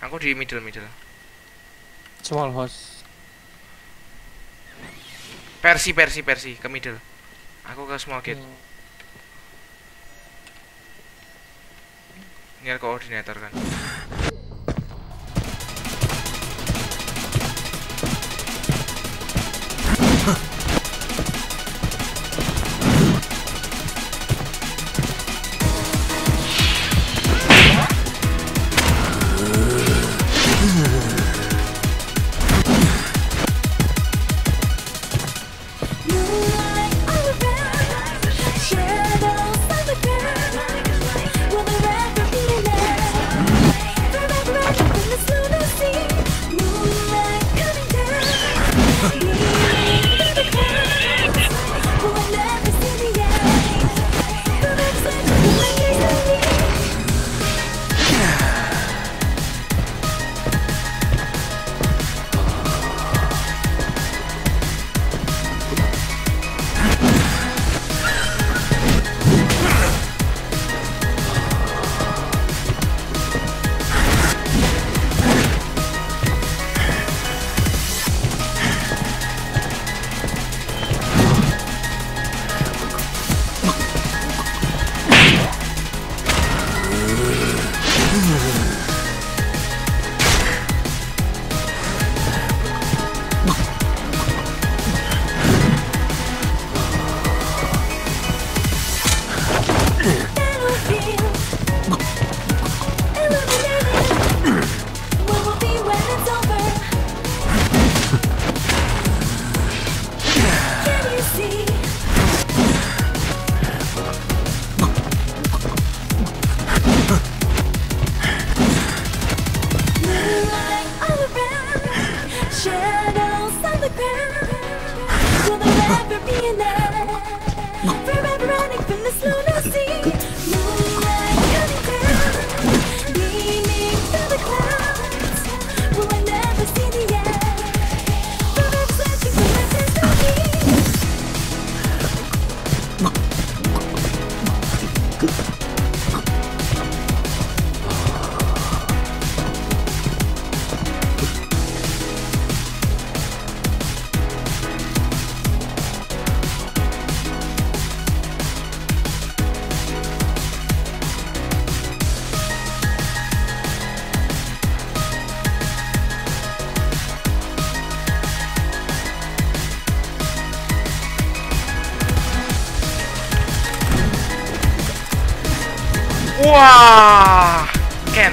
Aku di middle middle. Small house. Persi Persi Persi ke middle. Aku ke small gate. Hmm. Ini koordinator kan. Huh. Ha ha ha! Shadows on the ground Will there ever be an end? Wah, Ken.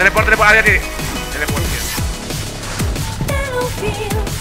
Teleport, teleport, ada di teleport. feel.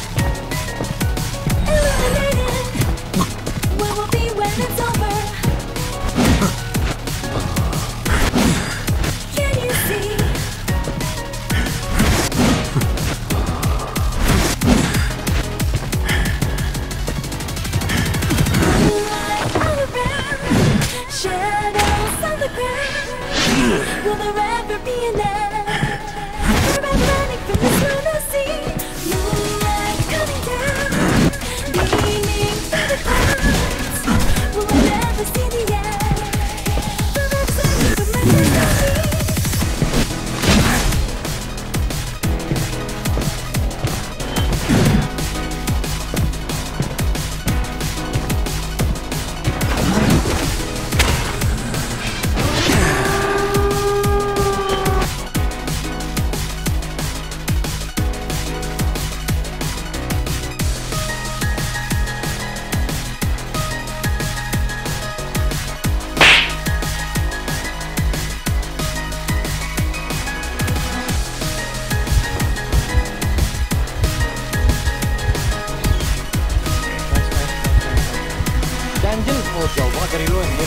dari lu anjir.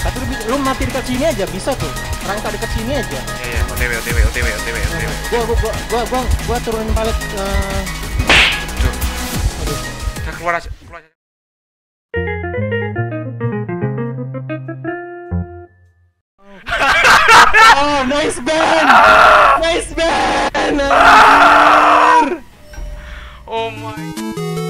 Tapi lu, lu mati dekat sini aja bisa tuh. Rangka dekat sini aja. Iya iya. Otw otw otw otw otw nah, nah. gua gua gua gua gua, gua turunin palet eh, uh... aduh kita keluar aja Oh, nice ban, Nice ban! Oh my...